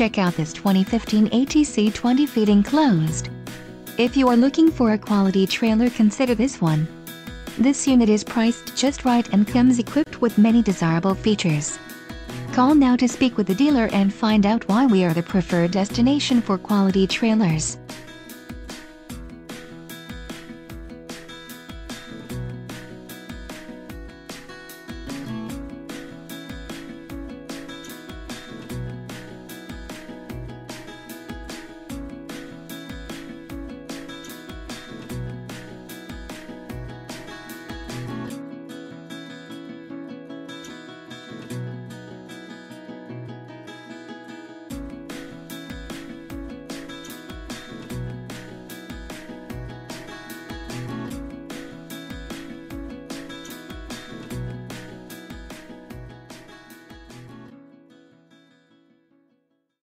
Check out this 2015 ATC 20 feet enclosed. If you are looking for a quality trailer consider this one. This unit is priced just right and comes equipped with many desirable features. Call now to speak with the dealer and find out why we are the preferred destination for quality trailers.